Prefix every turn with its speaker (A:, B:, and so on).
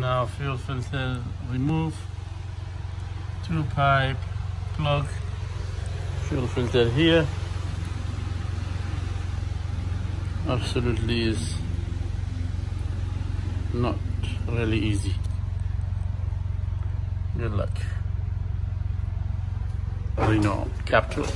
A: now fuel filter remove two pipe plug fuel filter here. Absolutely is not really easy. Good luck. Renault Captur